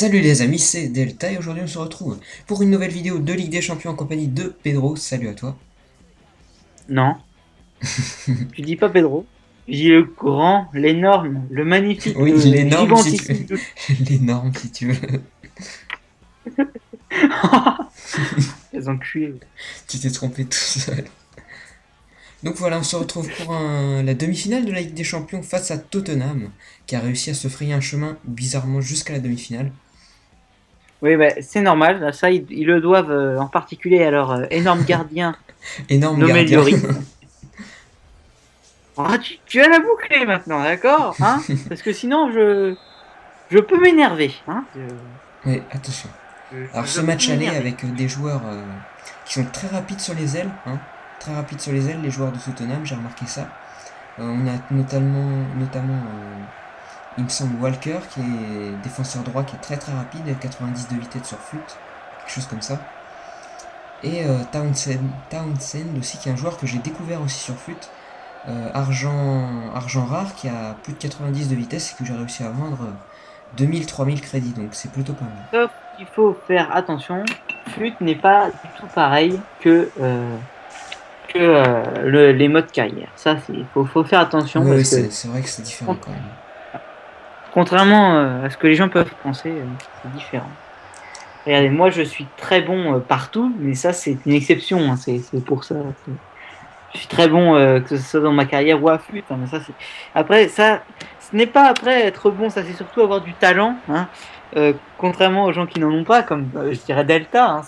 Salut les amis, c'est Delta et aujourd'hui on se retrouve pour une nouvelle vidéo de Ligue des Champions en compagnie de Pedro. Salut à toi. Non. tu dis pas Pedro. Je dis le grand, l'énorme, le magnifique. Oui, l'énorme si tu veux. L'énorme si tu veux. Les enculés. Tu t'es trompé tout seul. Donc voilà, on se retrouve pour un- la demi-finale de la Ligue des Champions face à Tottenham, qui a réussi à se frayer un chemin bizarrement jusqu'à la demi-finale. Oui, bah, c'est normal. Ça, ils, ils le doivent euh, en particulier à leur euh, énorme gardien Énorme nommé gardien. Lloris. Ah, tu, tu as la boucler maintenant, d'accord hein Parce que sinon, je, je peux m'énerver. Hein Je- Oui, attention. je- Alors ce match aller avec euh, des joueurs euh, qui sont très rapides sur les ailes, hein, très rapides sur les ailes, les joueurs de Tottenham, j'ai remarqué ça. On a notamment, notamment il me semble Walker qui est défenseur droit qui est très très rapide, 90 de vitesse sur foot, quelque chose comme ça. Et euh, Townsend, Townsend aussi qui est un joueur que j'ai découvert aussi sur foot, euh, argent, argent rare qui a plus de 90 de vitesse et que j'ai réussi à vendre euh, 2000-3000 crédits, donc c'est plutôt pas mal. Sauf qu'il faut faire attention, Fut n'est pas du tout pareil que, euh, que euh, le- les modes carrière. Ça, il faut, faut faire attention que c'est c'est vrai que c'est différent quand même. Contrairement euh, à ce que les gens peuvent penser, euh, c'est différent. Regardez, moi je suis très bon euh, partout, mais ça c'est une exception, hein, c'est pour ça. Je suis très bon, que ce soit dans ma carrière ou à Fut. hein, mais ça, après, ça, ce n'est pas après être bon, ça c'est surtout avoir du talent. Hein, contrairement aux gens qui n'en ont pas, comme je dirais Delta. Hein,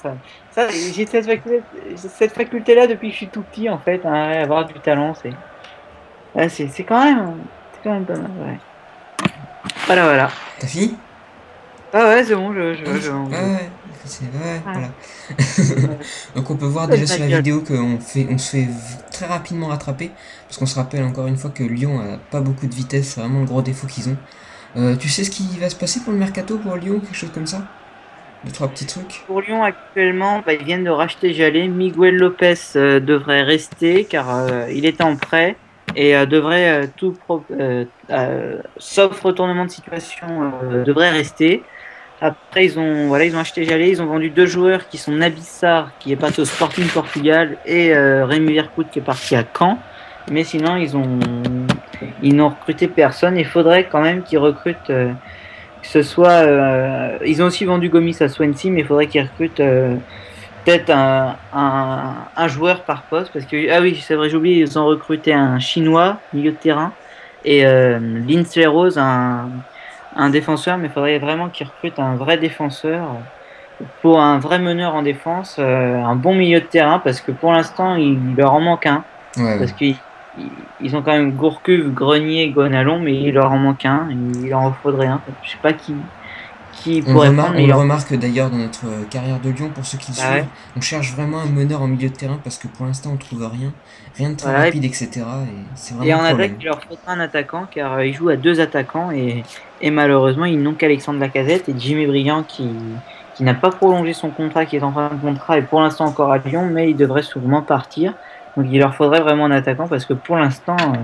ça, j'ai cette faculté-là depuis que je suis tout petit en fait. avoir du talent, c'est, c'est, quand même, c'est quand même pas mal. Voilà, voilà. T'as fini Ah ouais, c'est bon, je, je, Ouais, je- ouais, ouais, Ah. voilà. Donc on peut voir déjà sur la vidéo qu'on fait, on se fait très rapidement rattraper, parce qu'on se rappelle encore une fois que Lyon a pas beaucoup de vitesse, c'est vraiment le gros défaut qu'ils ont. Euh, tu sais ce qui va se passer pour le mercato pour Lyon, quelque chose comme ça? Deux trois petits trucs. Pour Lyon actuellement, bah, ils viennent de racheter Jalé. Miguel Lopez euh, devrait rester car euh, il est en prêt et euh, devrait euh, tout pro- euh, euh, sauf retournement de situation euh, devrait rester. Après ils ont voilà ils ont acheté Jalé, ils ont vendu deux joueurs qui sont Nabissar qui est parti au Sporting Portugal et Rémi Vercout qui est parti à Caen. Mais sinon ils ont ils n'ont recruté personne. Il faudrait quand même qu'ils recrutent que ce soit. ils ont aussi vendu Gomis à Swansea, mais il faudrait qu'ils recrutent peut-être un, un, un joueur par poste. Parce que, ah oui, c'est vrai, j'ai oublié, ils ont recruté un chinois, milieu de terrain, et euh, Lindsay Rose, un, un défenseur, mais il faudrait vraiment qu'ils recrutent un vrai défenseur pour un vrai meneur en défense, euh, un bon milieu de terrain, parce que pour l'instant, il leur en manque un. Ouais. Parce qu'ils ils ont quand même Gourcuff, Grenier, Gonalon, mais il leur en manque un. Il leur en faudrait un. Je sais pas qui, qui On, pourrait remarque, prendre, on le remarque d'ailleurs dans notre euh, carrière de Lyon, pour ceux qui le Ah suivent, ouais. on cherche vraiment un meneur en milieu de terrain parce que pour l'instant on trouve rien, rien de très Voilà, et- rapide, etc. Et en attaque, il leur faudra un attaquant car euh, ils jouent à deux attaquants et, et malheureusement ils n'ont qu'Alexandre Lacazette et Jimmy Briand qui, qui n'a pas prolongé son contrat, qui est en fin de contrat et pour l'instant encore à Lyon, mais il devrait sûrement partir. Donc il leur faudrait vraiment un attaquant parce que pour l'instant euh,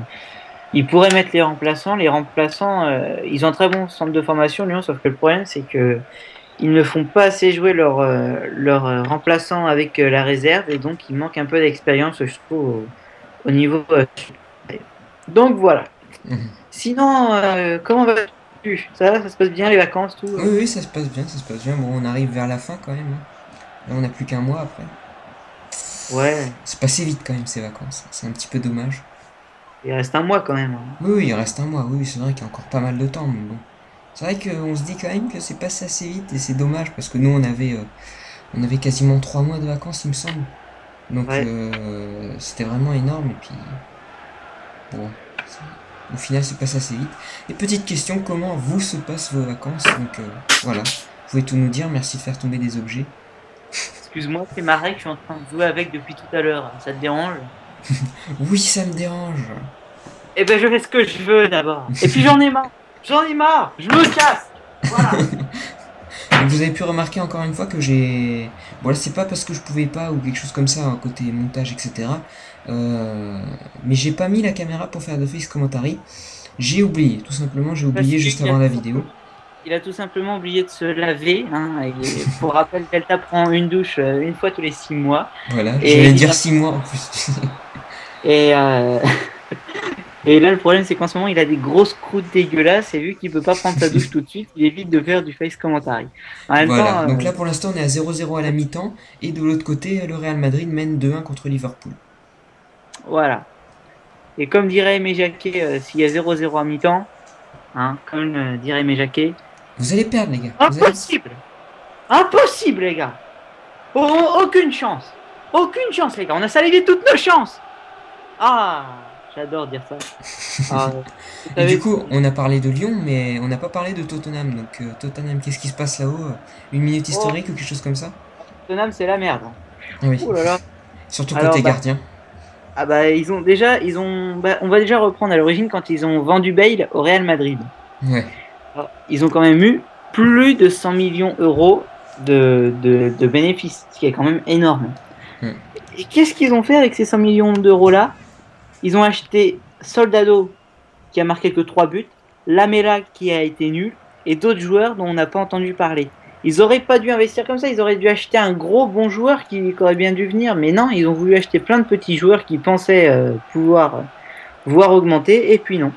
ils pourraient mettre les remplaçants. Les remplaçants, euh, ils ont un très bon centre de formation Lyon, sauf que le problème c'est que ils ne font pas assez jouer leurs euh, leurs, euh, remplaçants avec la réserve et donc il manque un peu d'expérience je trouve au, au niveau donc voilà. Mhm. Sinon, comment vas-tu? Ça va, ça se passe bien les vacances, tout? Oui, oui, ça se passe bien, ça se passe bien. Bon, on arrive vers la fin quand même. hein. Là, on n'a plus qu'un mois après. Ouais, C'est passé vite quand même ces vacances. C'est un petit peu dommage. Il reste un mois quand même. hein. Oui, oui, il reste un mois. Oui, c'est vrai qu'il y a encore pas mal de temps, mais bon. C'est vrai qu'on se dit quand même que c'est passé assez vite et c'est dommage parce que nous, on avait, euh, on avait quasiment trois mois de vacances, il me semble. Donc, Ouais. euh, c'était vraiment énorme et puis. Bon. Au final, c'est passé assez vite. Et petite question, comment vous se passent vos vacances? Donc, euh, voilà. Vous pouvez tout nous dire. Merci de faire tomber des objets. Excuse-moi, c'est ma règle que je suis en train de jouer avec depuis tout à l'heure. Ça te dérange? Oui, ça me dérange. Eh ben, je fais ce que je veux d'abord. Et puis j'en ai marre. J'en ai marre. Je me casse. Voilà. Donc vous avez pu remarquer encore une fois que j'ai... Bon là c'est pas parce que je pouvais pas ou quelque chose comme ça, hein, côté montage, etc. Euh, Mais j'ai pas mis la caméra pour faire de face commentary. J'ai oublié, tout simplement j'ai oublié juste avant la vidéo. il a tout simplement oublié de se laver. Hein, et pour rappel, Delta prend une douche euh, une fois tous les six mois. Voilà, j'allais dire a- 6 mois en plus. Et, euh, et là, le problème, c'est qu'en ce moment, il a des grosses croûtes dégueulasses. Et vu qu'il peut pas prendre sa douche tout de suite, il évite de faire du face commentary. En même voilà, temps, euh, donc là pour l'instant on est à 0-0 à la mi-temps. Et de l'autre côté, le Real Madrid mène 2-1 contre Liverpool. Voilà. Et comme dirait Aimé Jacquet, euh, s'il y a 0-0 à mi-temps, hein, comme dirait Aimé Jacquet, Vous allez perdre les gars. Allez- impossible Impossible, les gars Oh, Aucune chance Aucune chance, les gars On a salivé toutes nos chances Ah J'adore dire ça. Ah, Et du coup, on a parlé de Lyon, mais on n'a pas parlé de Tottenham. Donc euh, Tottenham, qu'est-ce qui se passe là-haut? Une minute historique ou quelque chose comme ça? Tottenham, c'est la merde. Ah Oui. Oh là là Surtout Alors, côté bah, gardien. Ah bah ils ont déjà, ils ont, bah, on va déjà reprendre à l'origine quand ils ont vendu Bale au Real Madrid. Ouais. Alors, ils ont quand même eu plus de 100 millions d'euros de, de, de bénéfices, ce qui est quand même énorme. Et qu'est-ce qu'ils ont fait avec ces 100 millions d'euros là Ils ont acheté Soldado qui a marqué que 3 buts, Lamela qui a été nul et d'autres joueurs dont on n'a pas entendu parler. Ils auraient pas dû investir comme ça, ils auraient dû acheter un gros bon joueur qui, aurait bien dû venir, mais non, ils ont voulu acheter plein de petits joueurs qui pensaient euh, pouvoir euh, voir augmenter, et puis non.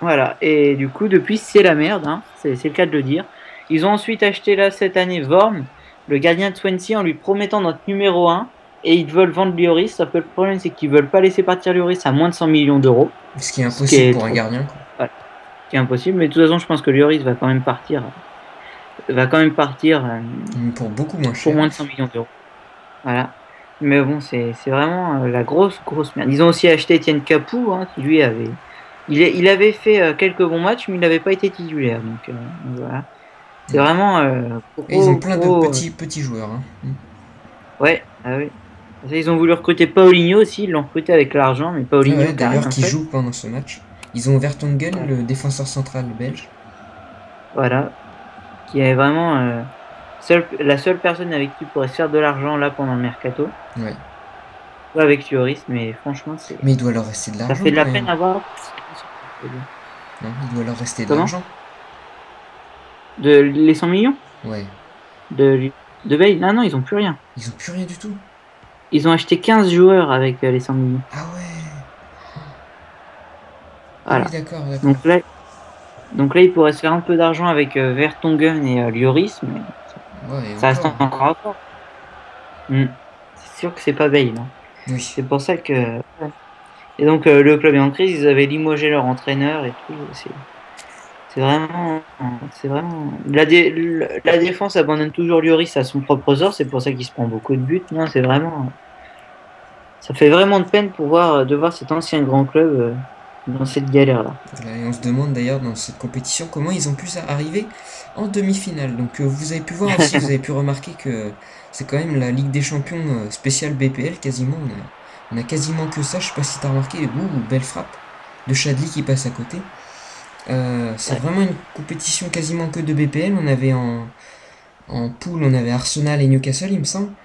Voilà, et du coup, depuis, c'est la merde, hein, c'est c'est le cas de le dire. Ils ont ensuite acheté là cette année Vorm, le gardien de Swansea, en lui promettant notre numéro 1, et ils veulent vendre Lloris, sauf que le problème c'est qu'ils veulent pas laisser partir Lloris à moins de 100 millions d'euros, Ce qui est impossible qui est pour un gardien. quoi. ce qui est impossible, mais de toute façon, je pense que Lloris va quand même partir, va quand même partir euh, Pour beaucoup moins cher. pour moins de 100 millions d'euros. Voilà. Mais bon, c'est vraiment euh, la grosse, grosse merde. Ils ont aussi acheté Etienne Capou, hein, qui lui avait. Il, avait fait euh, quelques bons matchs, mais il n'avait pas été titulaire. Donc, euh, voilà. C'est vraiment. euh, Et ils ont plein gros, de euh, petits, petits joueurs. hein. Ouais, ah oui. Ils ont voulu recruter Paulinho aussi, ils l'ont recruté avec l'argent, mais Paulinho. ouais, D'ailleurs, qui fait. joue pendant ce match. Ils ont Vertonghen, Ouais. le défenseur central belge. Voilà. Qui est vraiment euh, seul- la seule personne avec qui il pourrait se faire de l'argent là pendant le mercato. Ouais. Pas avec Lloris, mais franchement, c'est. Mais il doit leur rester de Ça l'argent. fait de la peine à voir. Non, il doit leur rester de l'argent. De les 100 millions Ouais. de, de Bale Non, non, ils ont plus rien. Ils ont plus rien du tout. Ils ont acheté 15 joueurs avec euh, les 100 millions. Ah ouais. Voilà. Ah oui, d'accord, d'accord. Donc là, donc là, ils pourraient se faire un peu d'argent avec euh, Vertonghen et euh, Lloris, mais Ouais, et ça reste encore. à voir. Hmm. C'est sûr que c'est pas Bale. hein. Oui. C'est pour ça que. Et donc euh, le club est en crise, ils avaient limogé leur entraîneur et tout. C'est, c'est vraiment. La, défense abandonne toujours Lloris à son propre sort, c'est pour ça qu'il se prend beaucoup de buts. Non, c'est vraiment. Ça fait vraiment de peine pour voir, de voir cet ancien grand club euh, dans cette galère-là. Voilà, et on se demande d'ailleurs dans cette compétition comment ils ont pu arriver en demi-finale. Donc euh, vous avez pu voir aussi, vous avez pu remarquer que c'est quand même la Ligue des Champions euh, spéciale BPL quasiment. On a, quasiment que ça. Je sais pas si t'as remarqué. Ouh, belle frappe de Chadli qui passe à côté. Euh, c'est Ouais. vraiment une compétition quasiment que de BPL. On avait en, en poule, on avait Arsenal et Newcastle, il me semble.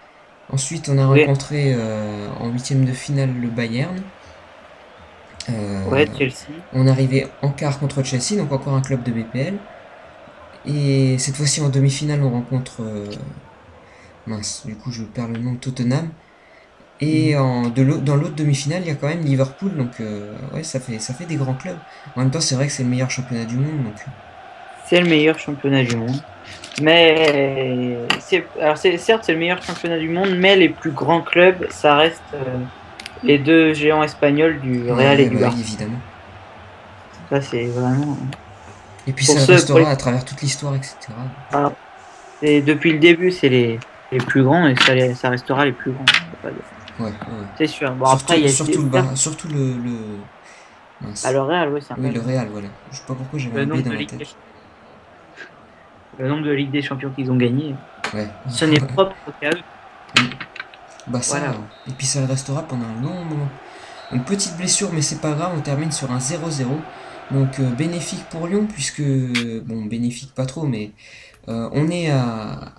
Ensuite, on a Oui. rencontré euh, en huitième de finale le Bayern. Euh, Ouais, Chelsea. on arrivait en quart contre Chelsea, donc encore un club de BPL. Et cette fois-ci en demi-finale, on rencontre. euh, mince, du coup, je perds le nom de Tottenham. Et en, de dans l'autre demi-finale, il y a quand même Liverpool, donc euh, ouais, ça fait, ça fait des grands clubs. En même temps, c'est vrai que c'est le meilleur championnat du monde, donc. C'est le meilleur championnat du monde. Mais alors certes c'est le meilleur championnat du monde, mais les plus grands clubs, ça reste euh, les deux géants espagnols du Real et du Barça. oui, évidemment. Ça c'est vraiment. Et puis Pour ça ceux- restera les- à travers toute l'histoire, etc. Et depuis le début, c'est les, les plus grands et ça restera les plus grands. Ouais, ouais. C'est sûr. Bon surtout, après il y a surtout, le, Bar- surtout le, le... Mince. Ah, le Real, oui, c'est un Oui, peu- le Real, voilà. Je sais pas pourquoi j'avais un B dans Ligue tête. des... le nombre de Ligue des Champions qu'ils ont gagné, Ouais. ce n'est propre qu'à eux. Bah ça, Voilà. et puis ça le restera pendant un long moment. Une petite blessure, mais c'est pas grave, on termine sur un 0-0. Donc euh, bénéfique pour Lyon, puisque, bon, bénéfique pas trop, mais euh, on est à...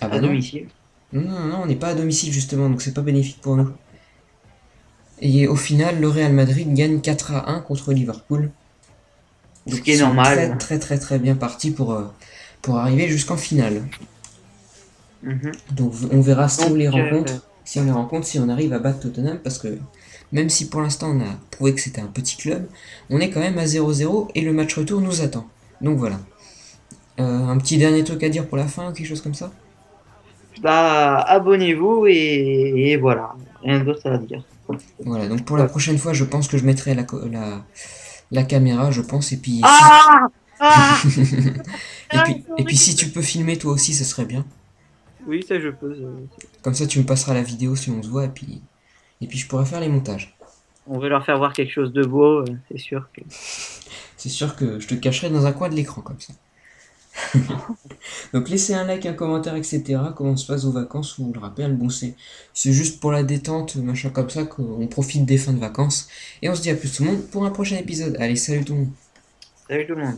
Ah bah à non. domicile. Non, non, non, on n'est pas à domicile justement, donc c'est pas bénéfique pour nous. Et au final, le Real Madrid gagne 4 à 1 contre Liverpool. Ce qui est ils sont normal. Très très très très bien partis pour, euh, pour arriver jusqu'en finale. Mhm. Donc on verra si on Donc, les euh, rencontre, si on les rencontre, si on arrive à battre Tottenham, parce que même si pour l'instant on a prouvé que c'était un petit club, on est quand même à 0-0 et le match retour nous attend. Donc voilà. Euh, un petit dernier truc à dire pour la fin quelque chose comme ça? Bah, abonnez-vous et, et voilà. Rien d'autre à dire. Voilà, donc pour la prochaine fois, je pense que je mettrai la, la, la caméra, je pense, et puis, Ah Ah et puis, et puis si tu peux filmer toi aussi, ce serait bien. Oui, ça je peux. ça- Comme ça, tu me passeras la vidéo si on se voit, et puis, et puis je pourrai faire les montages. On veut leur faire voir quelque chose de beau, euh, c'est sûr. Que... C'est sûr que je te cacherai dans un coin de l'écran comme ça. Donc laissez un like, un commentaire, etc. Comment se passe vos vacances, vous le rappelle, bon c'est juste pour la détente, machin comme ça, qu'on profite des fins de vacances. Et on se dit à plus tout le monde pour un prochain épisode. Allez, salut tout le monde. Salut tout le monde.